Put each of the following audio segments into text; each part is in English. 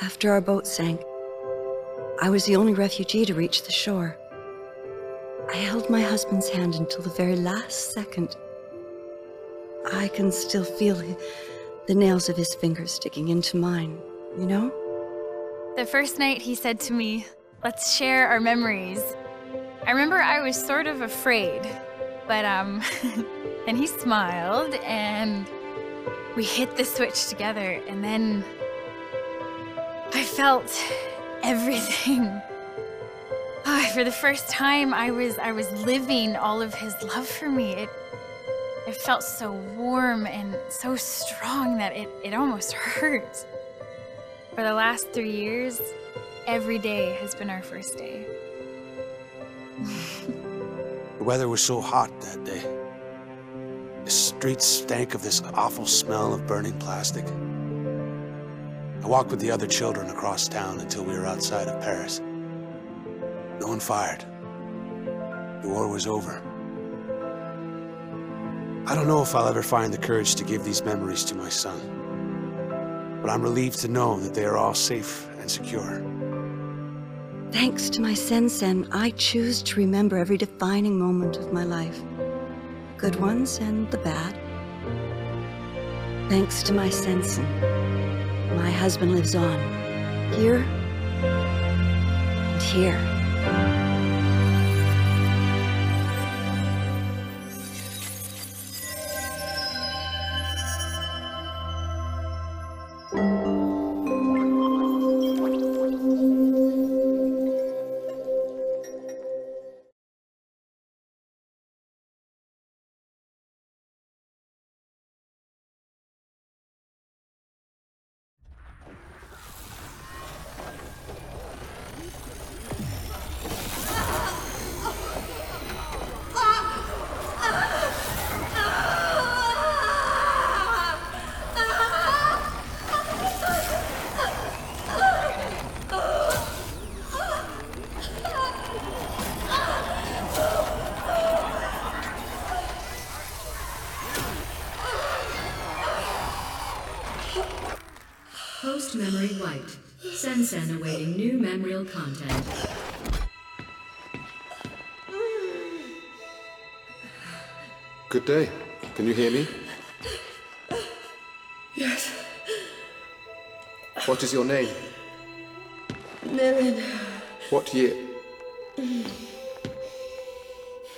After our boat sank, I was the only refugee to reach the shore. I held my husband's hand until the very last second. I can still feel the nails of his fingers sticking into mine, you know? The first night he said to me, Let's share our memories. I remember I was sort of afraid, but um, then he smiled and we hit the switch together, and then felt everything. Oh, for the first time, I was I was living all of his love for me. It it felt so warm and so strong that it, it almost hurt. For the last three years, every day has been our first day. the weather was so hot that day. The streets stank of this awful smell of burning plastic. I walked with the other children across town until we were outside of Paris. No one fired. The war was over. I don't know if I'll ever find the courage to give these memories to my son. But I'm relieved to know that they are all safe and secure. Thanks to my Sen-Sen, I choose to remember every defining moment of my life. Good ones and the bad. Thanks to my Sen-Sen, my husband lives on. Here and here. Awaiting new memorial content. Good day. Can you hear me? Yes. What is your name? Nilin. What year?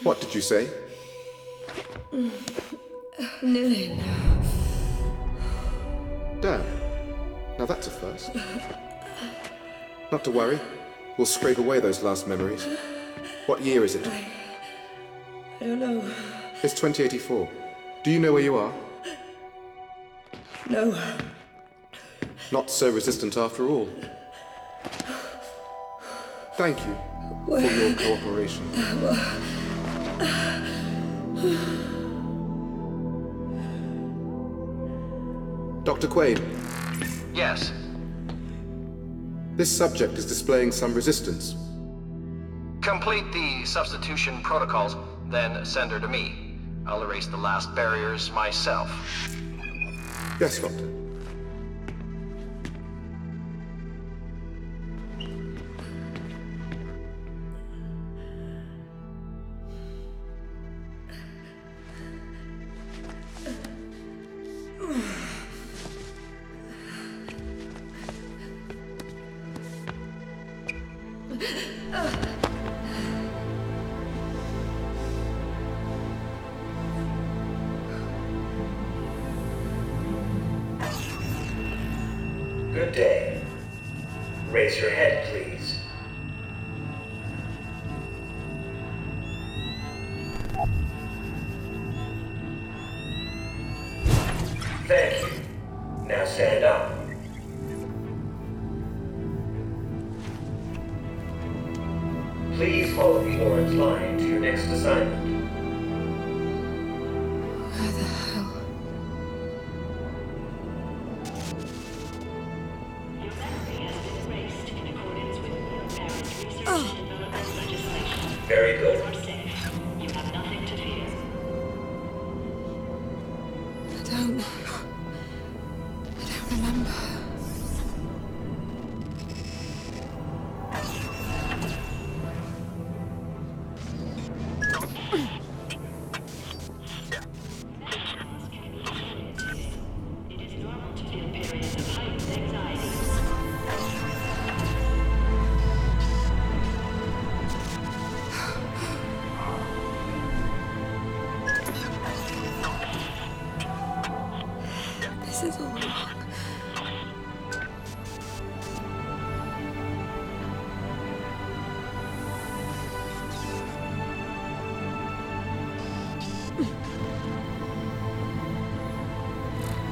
What did you say? Nilin. Damn. Now that's a first. Not to worry. We'll scrape away those last memories. What year is it? I don't know. It's 2084. Do you know where you are? No. Not so resistant after all. Thank you for your cooperation. Dr. Quaid, Yes. This subject is displaying some resistance. Complete the substitution protocols, then send her to me. I'll erase the last barriers myself. Yes, Doctor.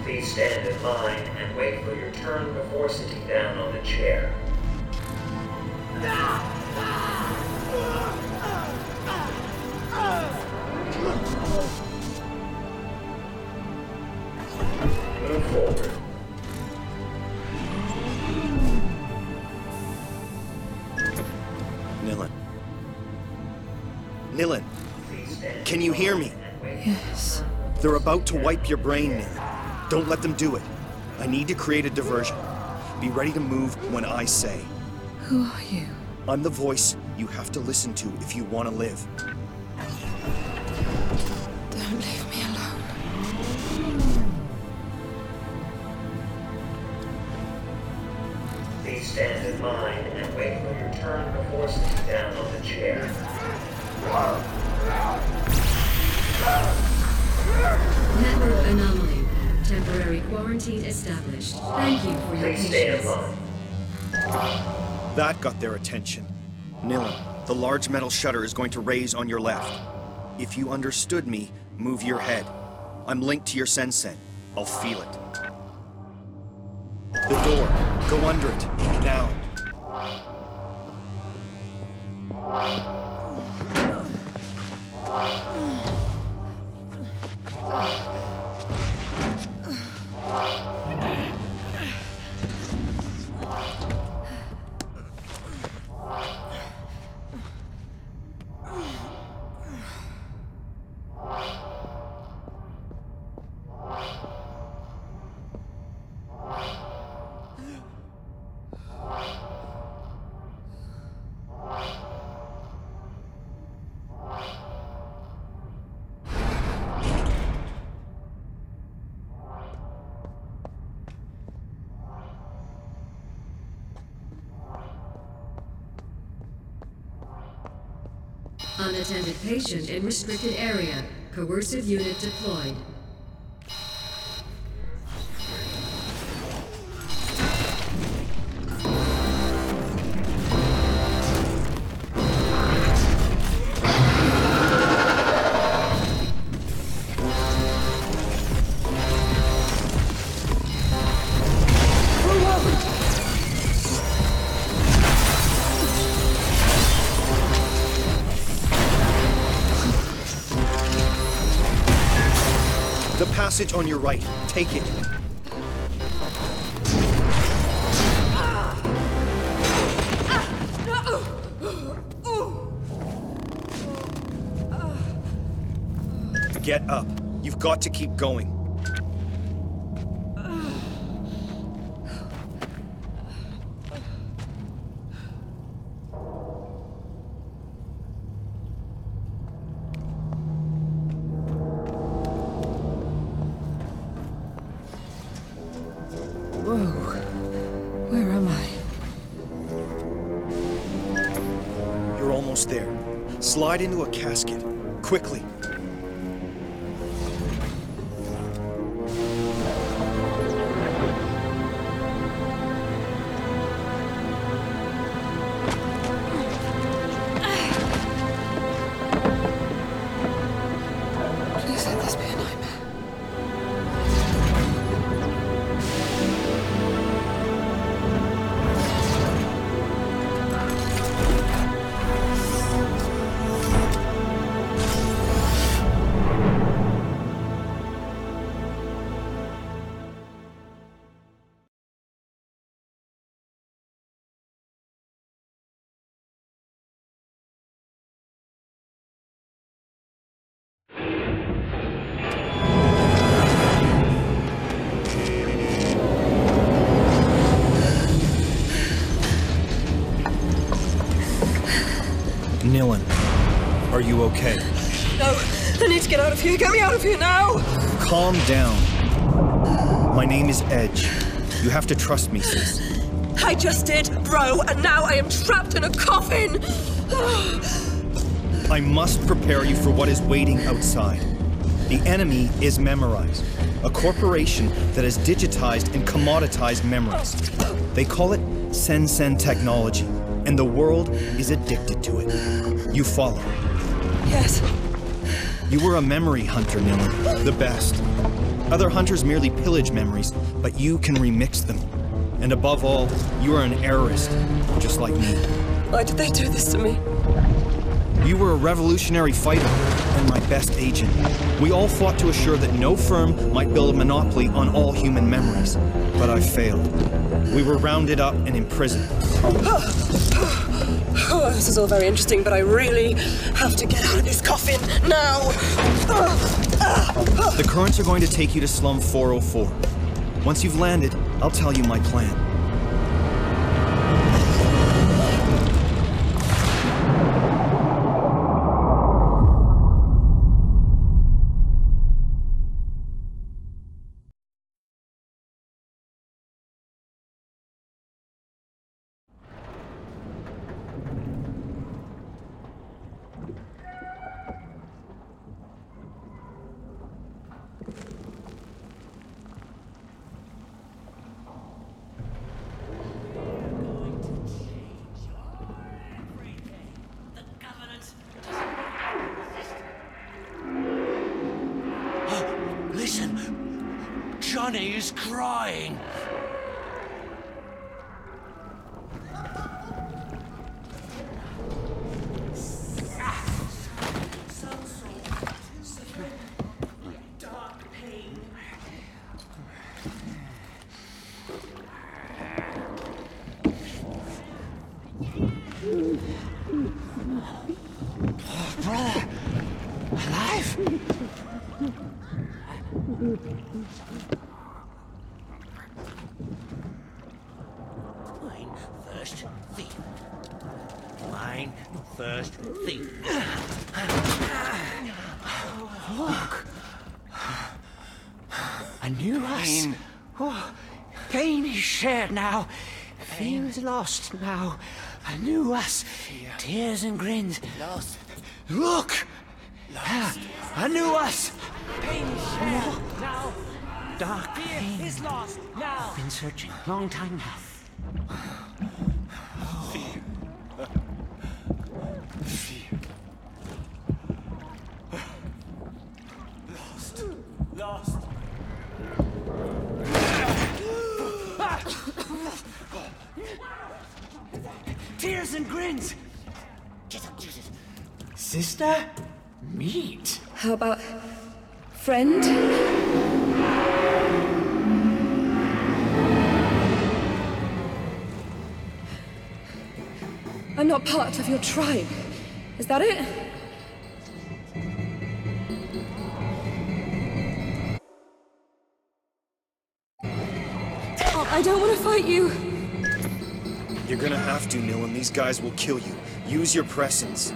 Please stand in line and wait for your turn before sitting down on the chair. Move forward. Nilin. Nilin, can you hear me? Yes. They're about to wipe your brain, Nilin. Don't let them do it. I need to create a diversion. Be ready to move when I say. Who are you? I'm the voice you have to listen to if you want to live. Got their attention. Nilin, the large metal shutter is going to raise on your left. If you understood me, move your head. I'm linked to your sensen. I'll feel it. The door. Go under it. Now. Unattended patient in restricted area. Coercive unit deployed. Passage on your right. Take it. Get up. You've got to keep going. Let this be a nightmare. Okay? No! I need to get out of here! Get me out of here now! Calm down. My name is Edge. You have to trust me, sis. I just did, bro, and now I am trapped in a coffin! I must prepare you for what is waiting outside. The enemy is Memorize, a corporation that has digitized and commoditized memories. They call it Sensen technology, and the world is addicted to it. You follow. Yes. You were a memory hunter, Nilin. The best. Other hunters merely pillage memories, but you can remix them. And above all, you are an errorist, just like me. Why did they do this to me? You were a revolutionary fighter and my best agent. We all fought to assure that no firm might build a monopoly on all human memories. But I failed. We were rounded up and imprisoned. Ah. Oh, this is all very interesting, but I really have to get out of this coffin now. The currents are going to take you to Slum 404. Once you've landed, I'll tell you my plan. Crying. Brother, alive? Mine first thief. Mine first thief. Look. A new us. Oh, pain is shared now. Fear is lost now. A new us. Tears and grins. Lost. Look. Lost. A new us. Pain is shared now. Dark pain. is lost now. Been searching long time now. Fear. Fear. Lost. Lost. And grins. Sister? Meet. How about friend? I'm not part of your tribe. Is that it? Oh, I don't want to fight you. You're gonna have to, Nil, and these guys will kill you. Use your presence.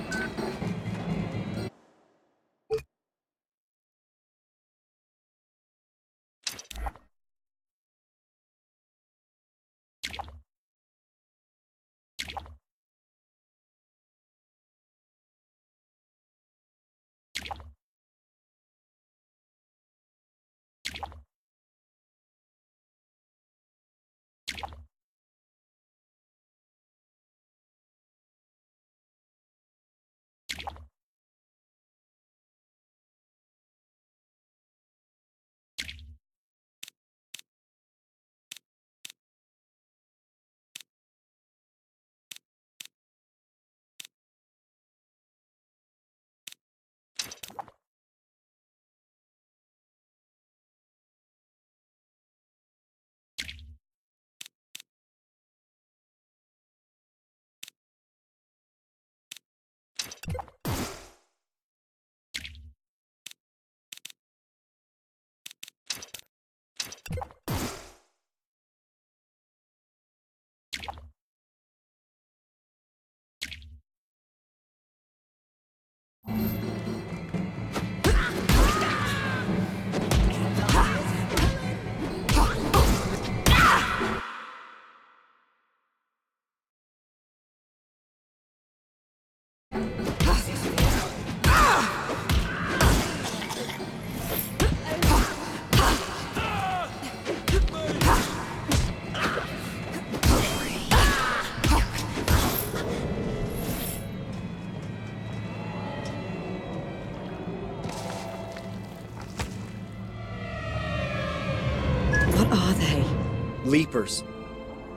Leapers.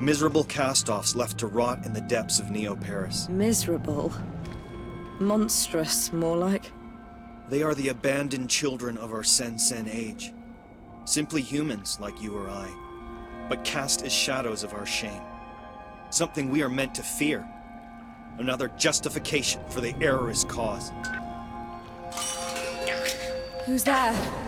Miserable cast-offs left to rot in the depths of Neo-Paris. Miserable. Monstrous, more like. They are the abandoned children of our Sen-Sen age. Simply humans like you or I, but cast as shadows of our shame. Something we are meant to fear. Another justification for the errorist cause. Who's there?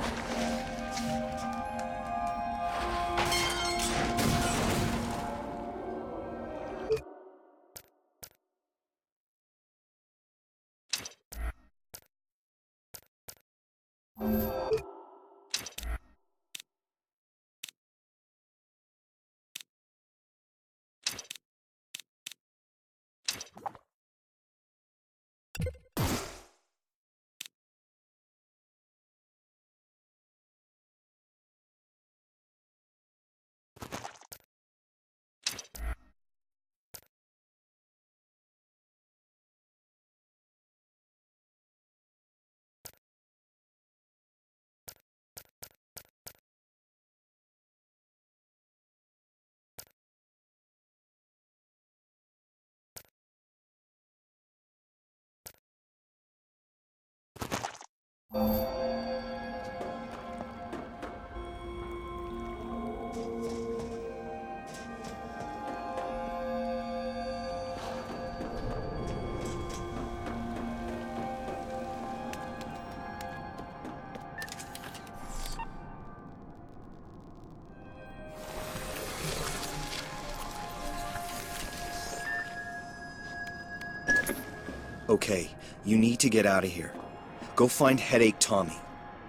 Okay, you need to get out of here. Go find Headache Tommy.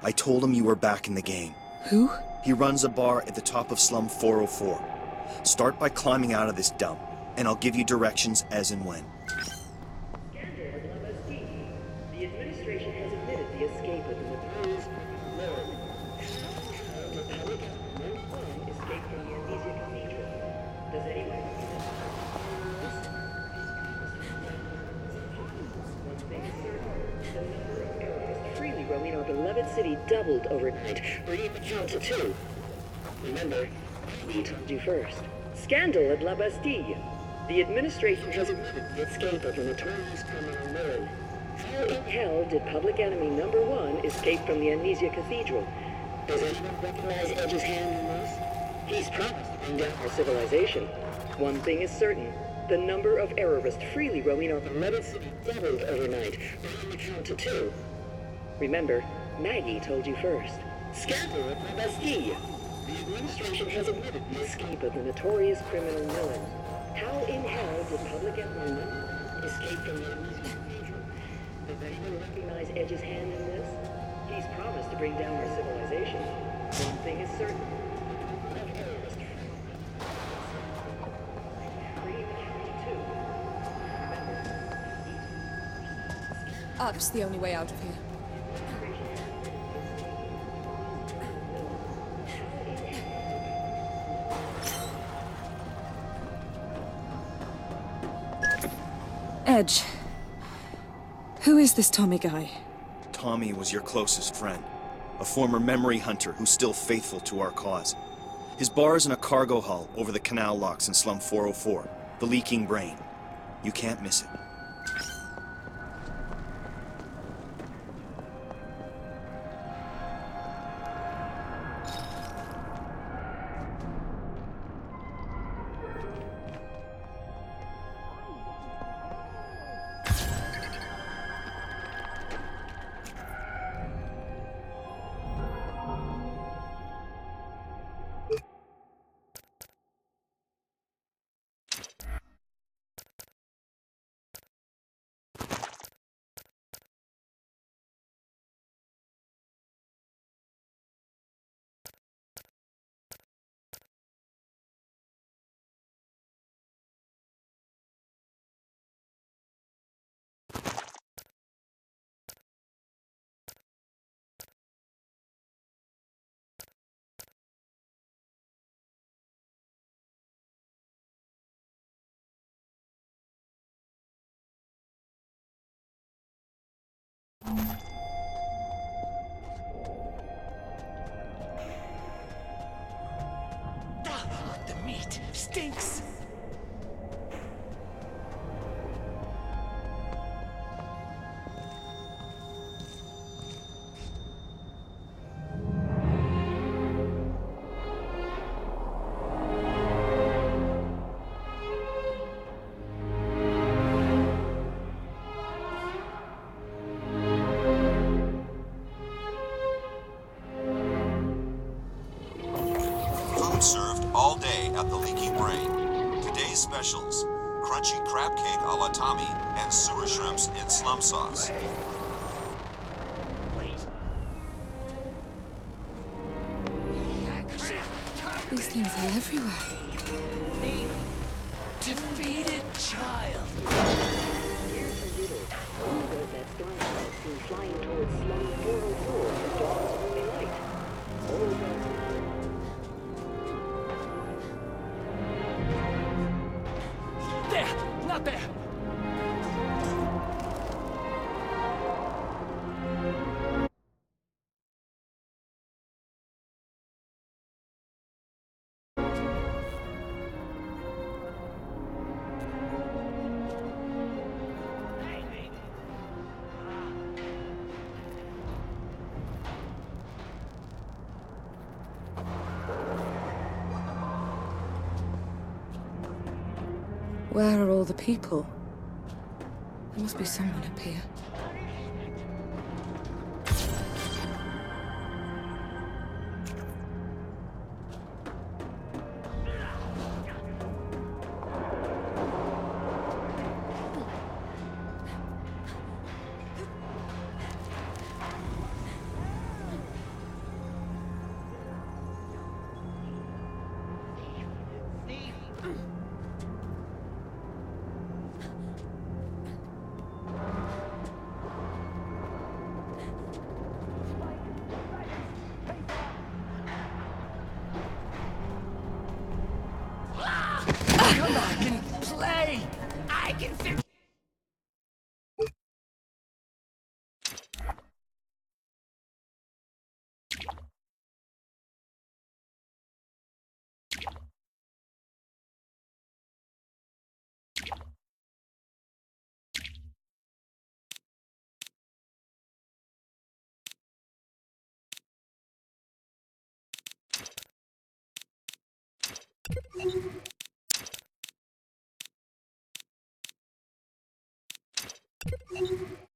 I told him you were back in the game. Who? He runs a bar at the top of Slum 404. Start by climbing out of this dump, and I'll give you directions as and when. First Scandal at La Bastille. The administration has admitted the escape of a notorious criminal known. How in hell did public enemy number one escape from the Amnesia Cathedral? Does anyone recognize Edge's hand in this? He's promised to bring down our civilization. One thing is certain. The number of errorists freely roaming our beloved city doubled overnight, on the count to two. Remember, Maggie told you first. Scandal at La Bastille. The administration has admitted the escape of the notorious criminal Nilin. How in hell did public enemy number escape from the Amnesia Cathedral? Does anyone recognize Edge's hand in this? He's promised to bring down our civilization. One thing is certain. Up's the only way out of here. Who is this Tommy guy? Tommy was your closest friend, a former memory hunter who's still faithful to our cause. His bar is in a cargo hull over the canal locks in Slum 404, the Leaking Brain. You can't miss it. Ah, the meat stinks! crab cake a la Tommy, and sewer shrimps in slum sauce. These things are everywhere. people. There must be someone up here. Thank you.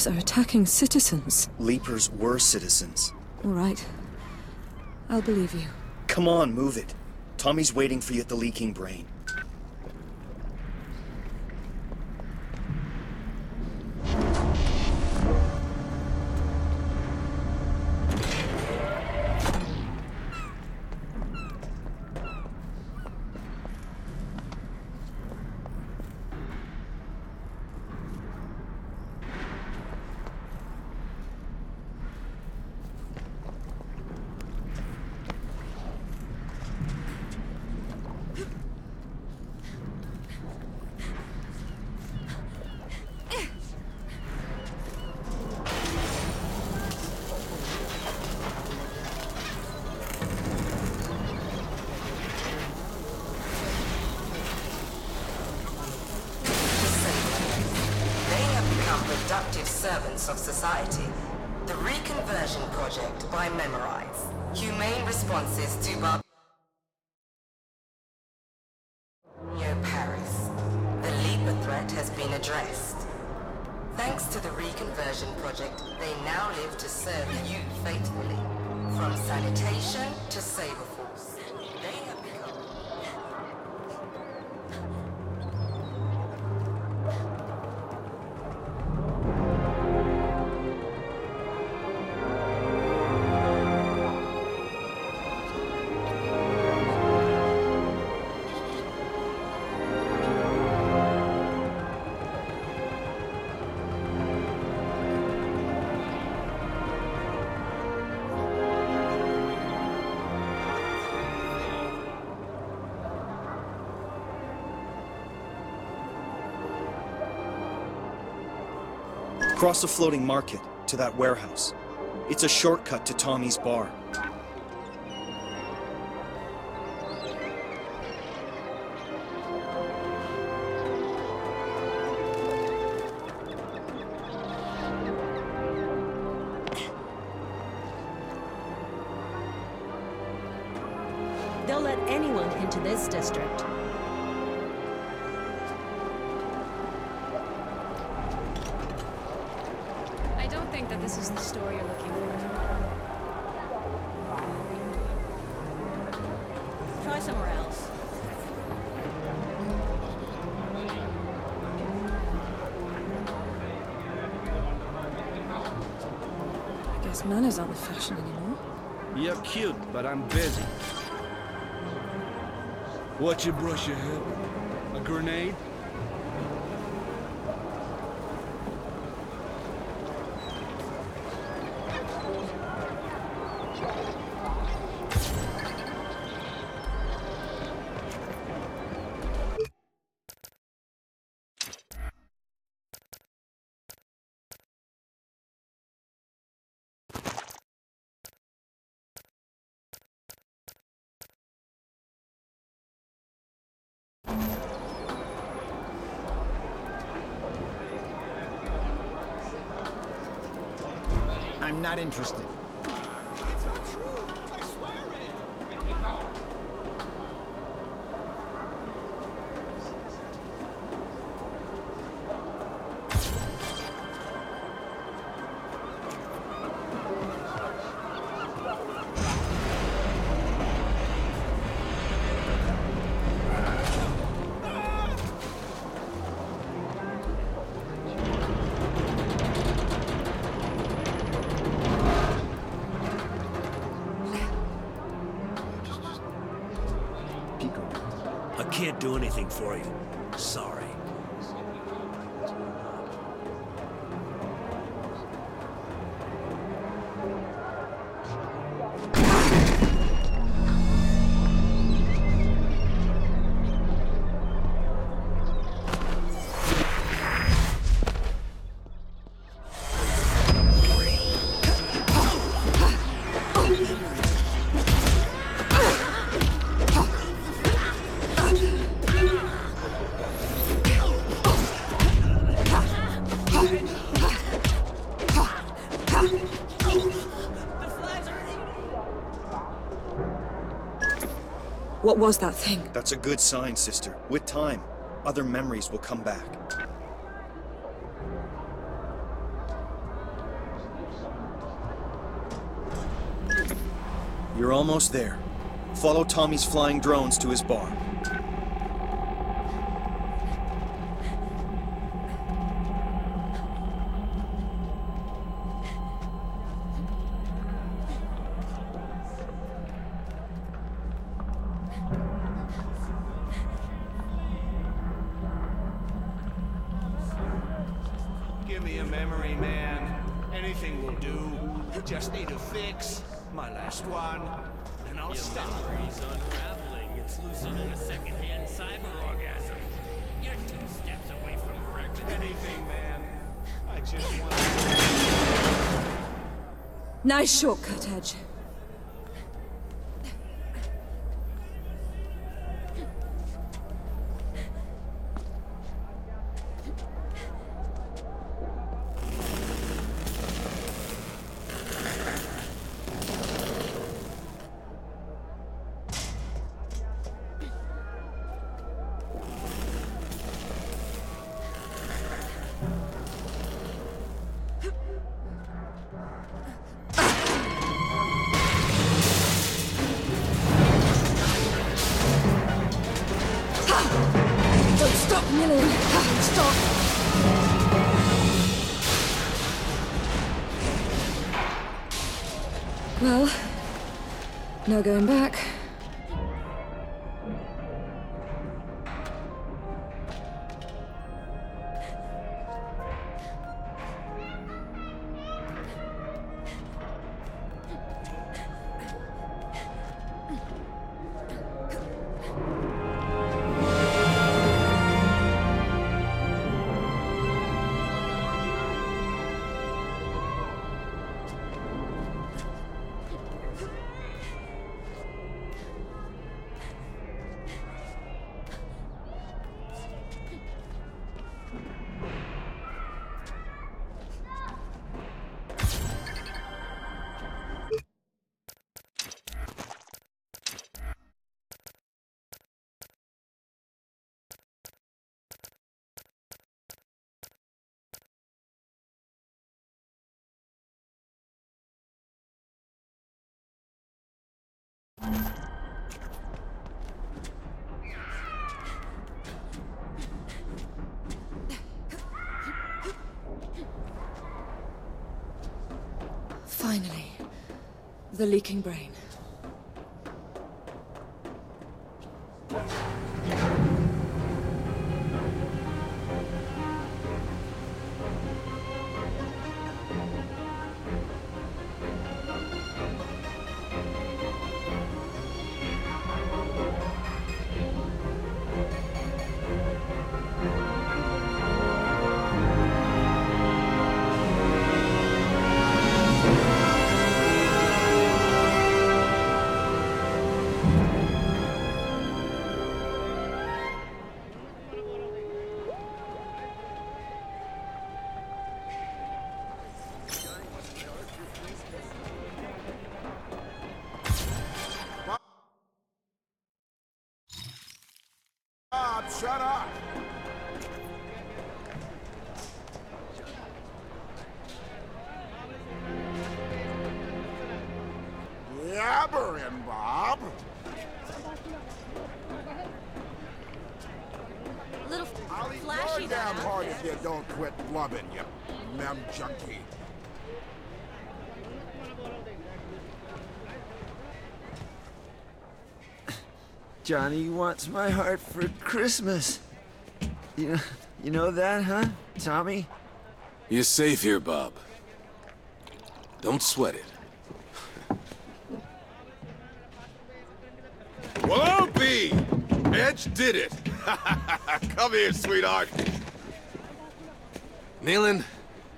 Leapers are attacking citizens. Leapers were citizens. All right. I'll believe you. Come on, move it. Tommy's waiting for you at the leaking brain. They have become productive servants of society. The Reconversion Project by Memorize. Humane responses to. Cross the floating market to that warehouse. It's a shortcut to Tommy's bar. They'll let anyone into this district. This is the store you're looking for. Try somewhere else. I guess manners aren't the fashion anymore. You're cute, but I'm busy. What you brush your head? A grenade? Interested. Was that thing? That's a good sign, sister. With time, other memories will come back. You're almost there. Follow Tommy's flying drones to his bar. Nice shortcut, Edge. No going back. Finally. The leaking brain. Quit you mem junkie. Johnny wants my heart for Christmas. You know, you know that, huh, Tommy? You're safe here, Bob. Don't sweat it. Well, B! Edge did it! Come here, sweetheart. Nilin,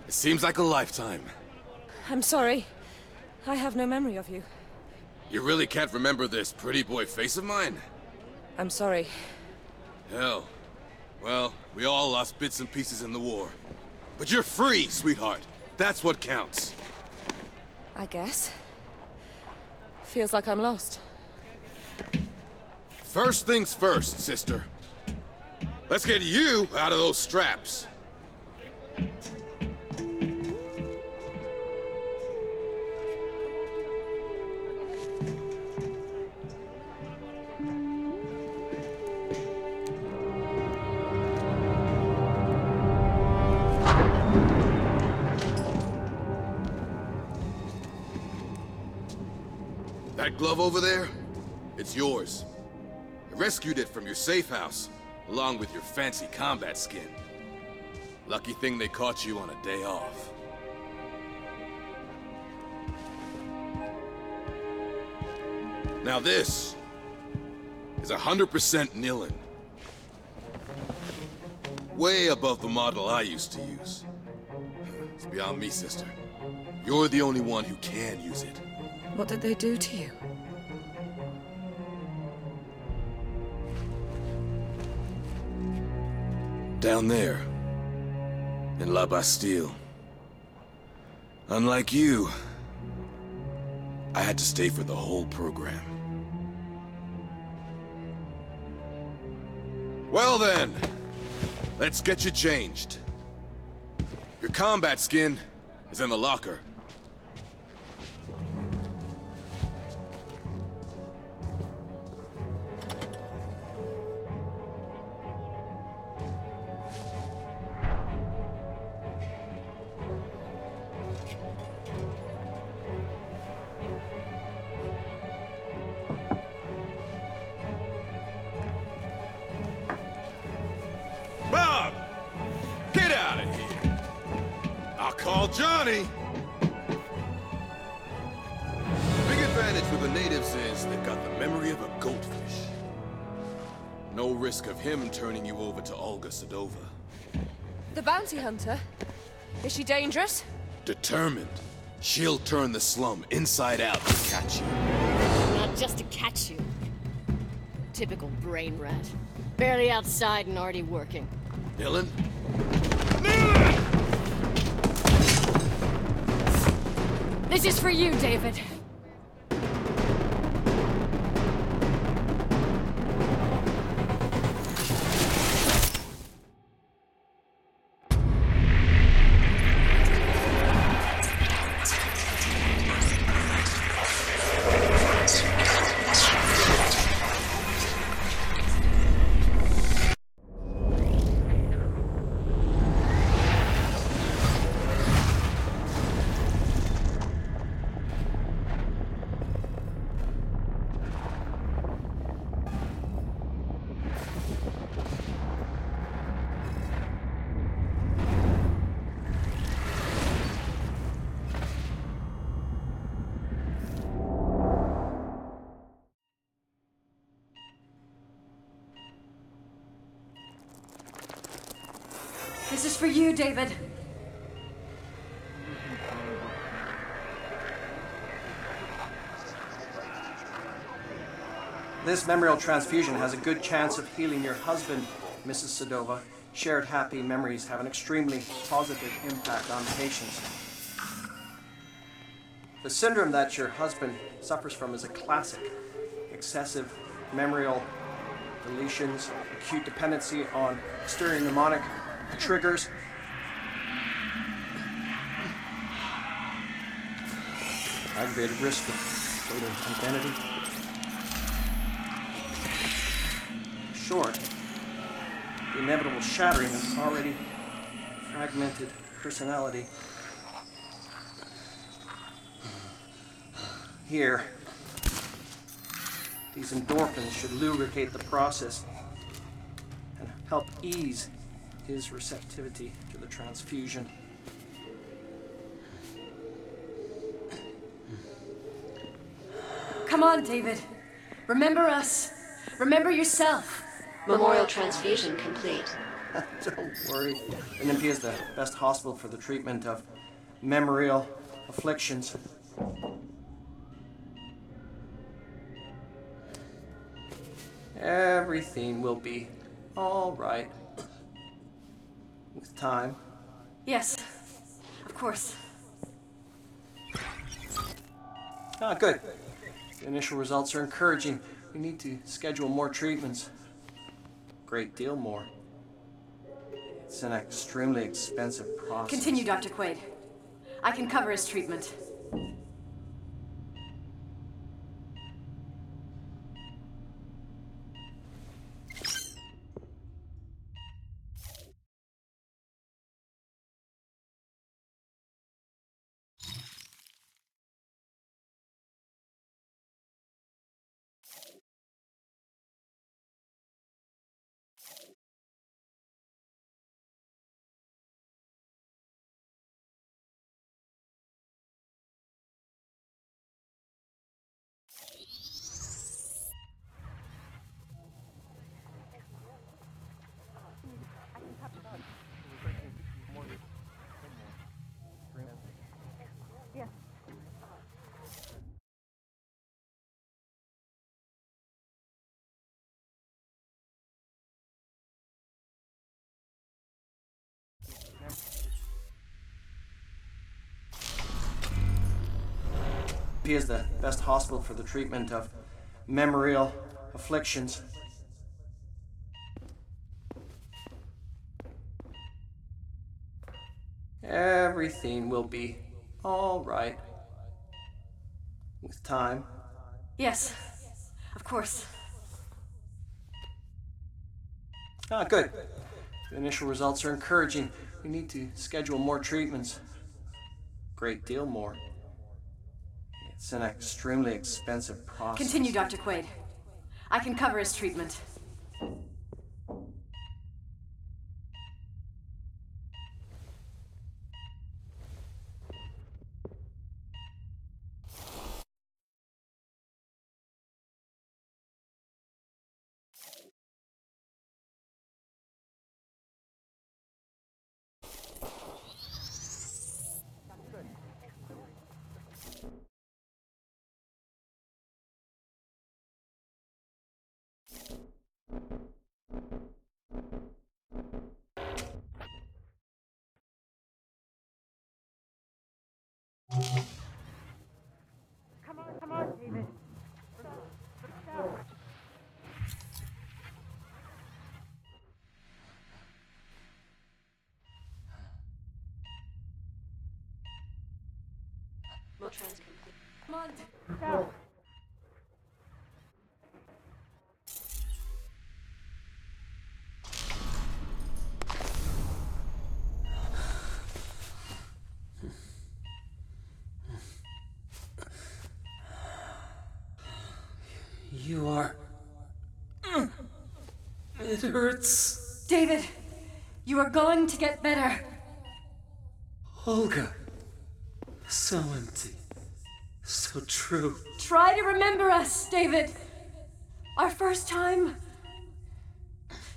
it seems like a lifetime. I'm sorry. I have no memory of you. You really can't remember this pretty boy face of mine? I'm sorry. Hell. Well, we all lost bits and pieces in the war. But you're free, sweetheart. That's what counts. I guess. Feels like I'm lost. First things first, sister. Let's get you out of those straps. Over there? It's yours. I rescued it from your safe house, along with your fancy combat skin. Lucky thing they caught you on a day off. Now this is 100% Nilin. Way above the model I used to use. It's beyond me, sister. You're the only one who can use it. What did they do to you? Down there, in La Bastille. Unlike you, I had to stay for the whole program. Well then, let's get you changed. Your combat skin is in the locker. Advantage with the natives is they've got the memory of a goldfish. No risk of him turning you over to Olga Sedova. The bounty hunter? Is she dangerous? Determined. She'll turn the slum inside out to catch you. Not just to catch you. Typical brain rat. Barely outside and already working. Dylan? This is for you, David. David. This memorial transfusion has a good chance of healing your husband, Mrs. Sedova. Shared happy memories have an extremely positive impact on patients. The syndrome that your husband suffers from is a classic excessive memorial deletions, acute dependency on exterior mnemonic triggers. Aggravated risk of fading identity. Short, the inevitable shattering of already fragmented personality. Here, these endorphins should lubricate the process and help ease his receptivity to the transfusion. Come on, David. Remember us. Remember yourself. Memorial transfusion complete. Don't worry. NMP is the best hospital for the treatment of memorial afflictions. Everything will be all right. With time. Yes, of course. Ah, good. The initial results are encouraging. We need to schedule more treatments. Great deal more. It's an extremely expensive process. Continue, Dr. Quaid. I can cover his treatment. Is the best hospital for the treatment of memorial afflictions. Everything will be all right. With time. Yes, of course. Ah, good. The initial results are encouraging. We need to schedule more treatments. Great deal more. It's an extremely expensive process. Continue, Dr. Quaid. I can cover his treatment. Come on. Go. You are. It hurts. David, you are going to get better. Olga. So empty. So true. Try to remember us, David. Our first time.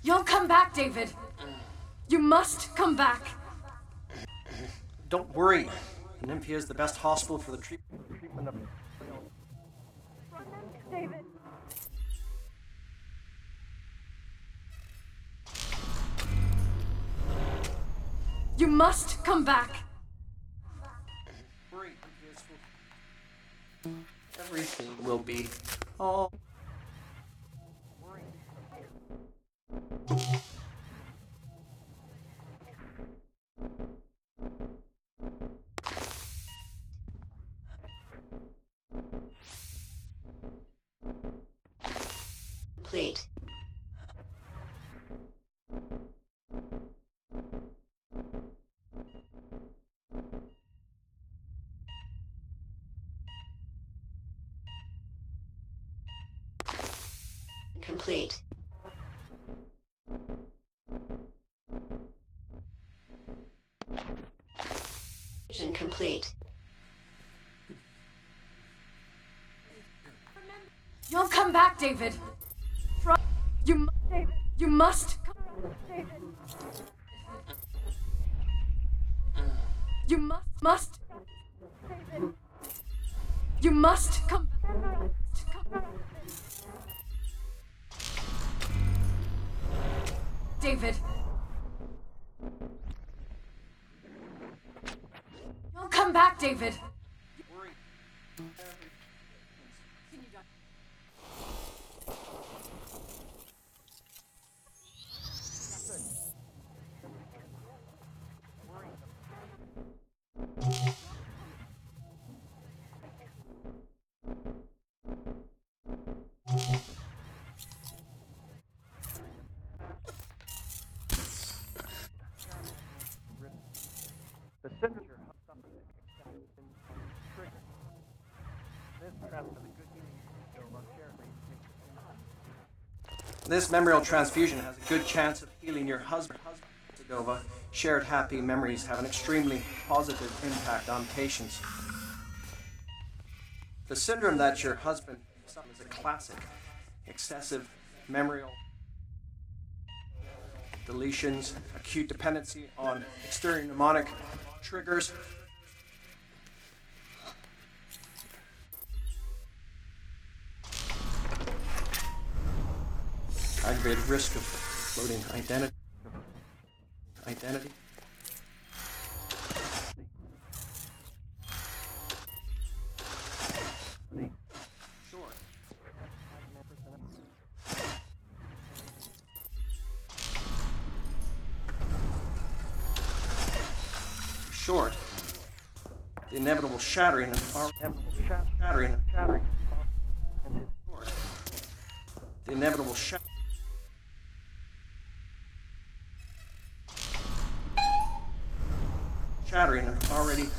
You'll come back, David. You must come back. Don't worry. Olympia is the best hospital for the treatment treatment of. David. You must come back. Everything will be. Oh. Complete. You'll come back, David. Fro- You. You must You must, must. You must come. David. You'll come back, David. This memorial transfusion has a good chance of healing your husband. Sedova. Shared happy memories have an extremely positive impact on patients. The syndrome that your husband suffers is a classic excessive memorial deletions, acute dependency on exterior mnemonic triggers. Aggravated risk of floating identity. Identity. Short. The inevitable shattering of our inevitable shattering. The inevitable sha- shattering of already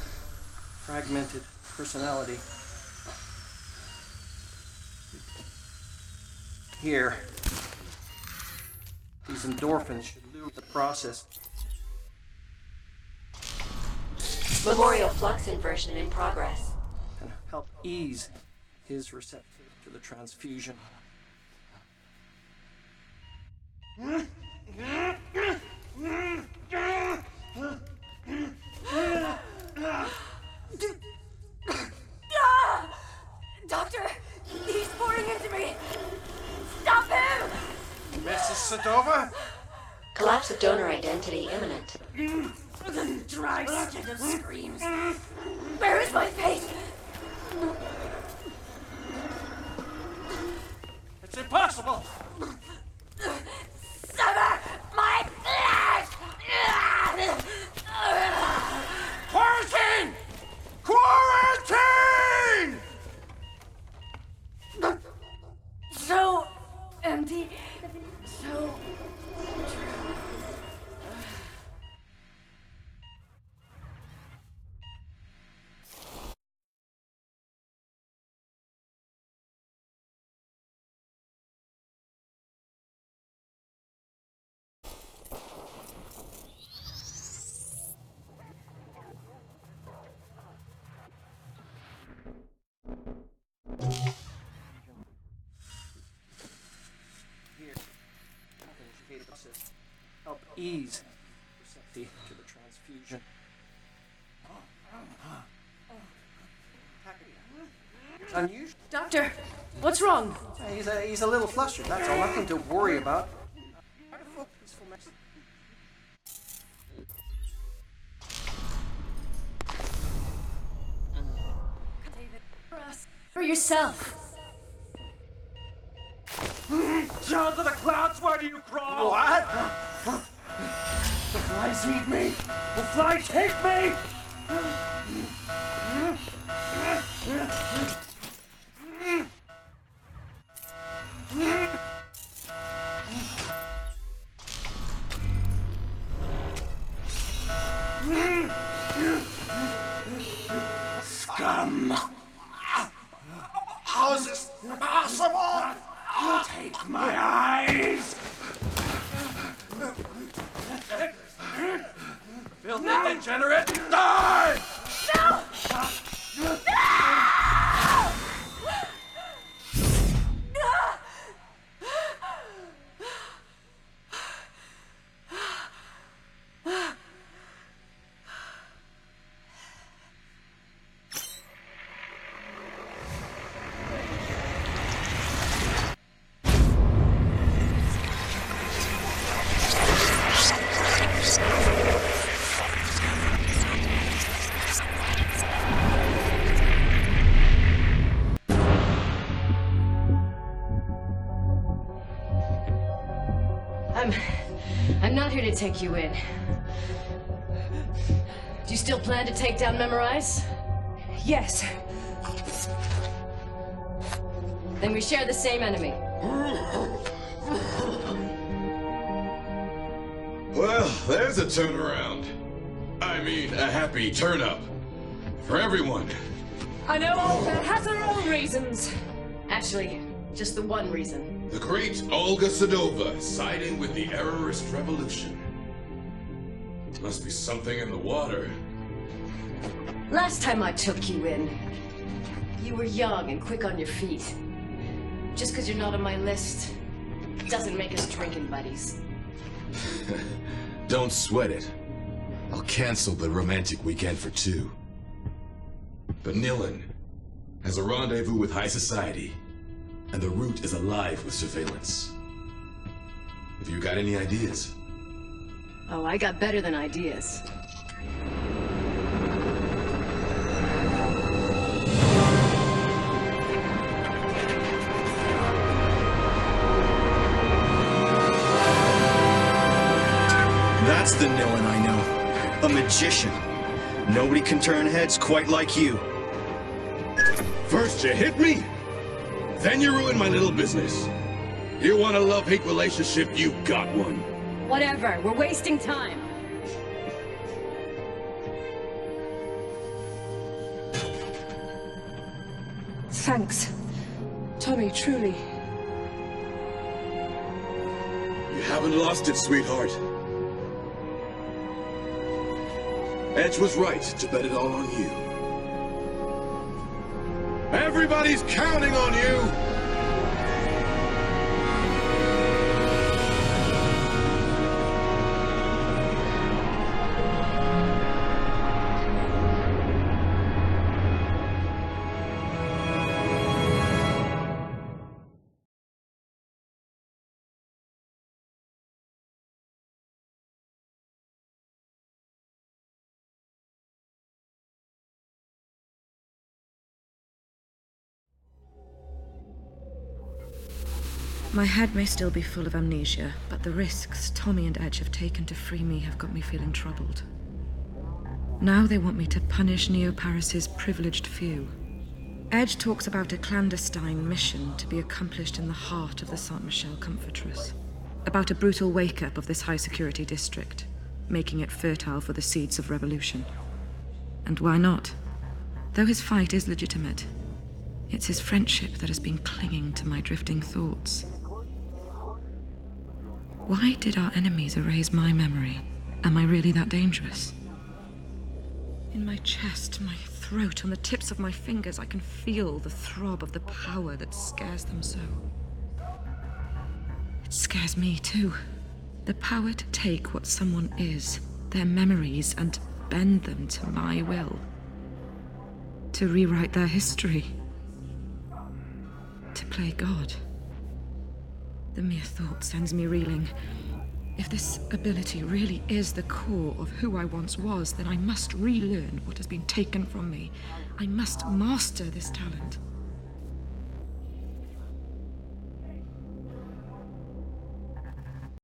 fragmented personality. Here, these endorphins should lure the process Memorial flux inversion in progress. and help ease his receptivity to the transfusion. Hmm? Here, educated process. help ease to the transfusion. It's unusual. Doctor, what's wrong? He's a, he's a little flustered, that's all. Nothing to worry about. For yourself. Down to the clouds, why do you crawl? What? Flies eat me! The flies hate me! Degenerate! I'm. I'm not here to take you in. Do you still plan to take down Memorize? Yes. Then we share the same enemy. Well, there's a turnaround. I mean, a happy turn up. For everyone. I know Olga has her own reasons. Actually, just the one reason. The great Olga Sedova siding with the errorist revolution. Must be something in the water. Last time I took you in, you were young and quick on your feet. Just because you're not on my list doesn't make us drinking buddies. Don't sweat it. I'll cancel the romantic weekend for two. But Nilin has a rendezvous with high society, and the route is alive with surveillance. Have you got any ideas? Oh, I got better than ideas. That's the Nilin I know. A magician. Nobody can turn heads quite like you. First you hit me, then you ruin my little business. You want a love-hate relationship, you got one. Whatever, we're wasting time. Thanks. Tommy, truly. You haven't lost it, sweetheart. Edge was right to bet it all on you. Everybody's counting on you! My head may still be full of amnesia, but the risks Tommy and Edge have taken to free me have got me feeling troubled. Now they want me to punish Neo Paris's privileged few. Edge talks about a clandestine mission to be accomplished in the heart of the Saint Michel Comfortress. About a brutal wake up of this high security district, making it fertile for the seeds of revolution. And why not? Though his fight is legitimate, it's his friendship that has been clinging to my drifting thoughts. Why did our enemies erase my memory? Am I really that dangerous? In my chest, my throat, on the tips of my fingers, I can feel the throb of the power that scares them so. It scares me too. The power to take what someone is, their memories and bend them to my will. To rewrite their history. To play God. The mere thought sends me reeling. If this ability really is the core of who I once was, then I must relearn what has been taken from me. I must master this talent.